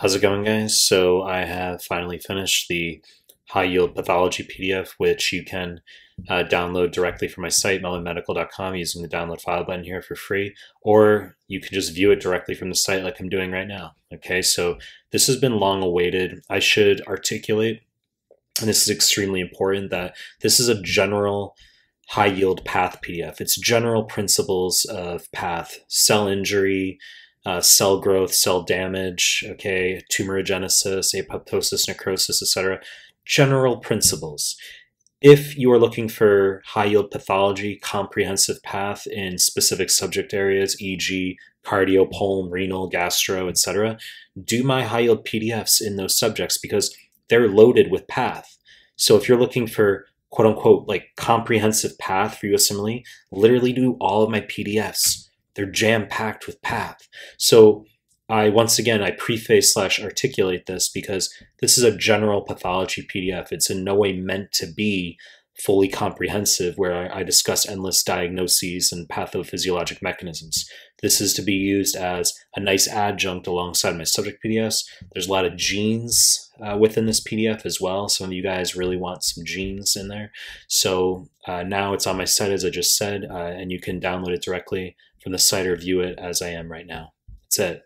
How's it going, guys? So I have finally finished the high yield pathology PDF, which you can uh, download directly from my site, mehlmanmedical.com, using the download file button here for free, or you can just view it directly from the site like I'm doing right now. Okay, so this has been long awaited. I should articulate, and this is extremely important, that this is a general high yield path PDF. It's general principles of path, cell injury, uh, cell growth, cell damage, okay, tumorigenesis, apoptosis, necrosis, etc. General principles. If you are looking for high yield pathology, comprehensive path in specific subject areas, e.g., cardio, pulm, renal, gastro, etc., do my high yield PDFs in those subjects because they're loaded with path. So if you're looking for quote unquote like comprehensive path for USMLE, literally do all of my PDFs they're jam packed with path. So I once again I preface slash articulate this because this is a general pathology PDF. It's in no way meant to be fully comprehensive where I, I, discuss endless diagnoses and pathophysiologic mechanisms. This is to be used as a nice adjunct alongside my subject PDFs. There's a lot of genes uh, within this PDF as well. Some of you guys really want some genes in there. So uh, now it's on my site, as I just said, uh, and you can download it directly from the site or view it as I am right now. That's it.